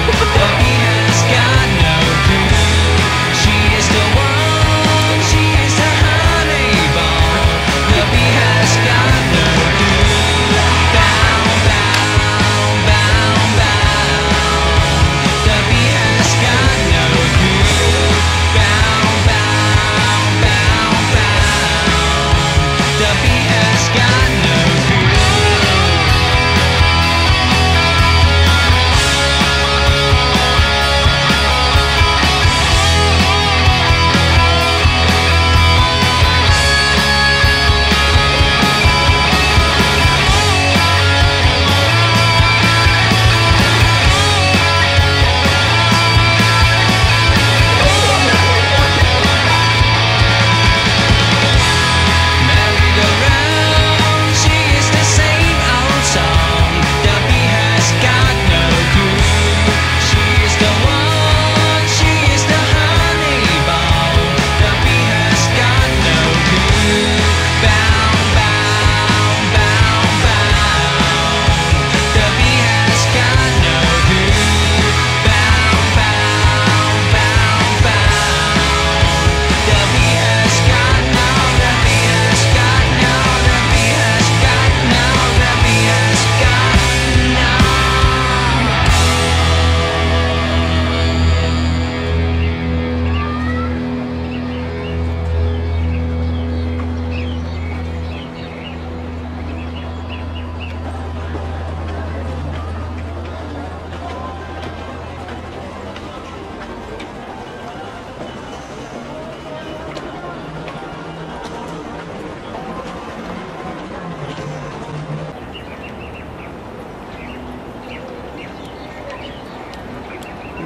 Yeah.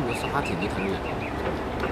我是哈子你看到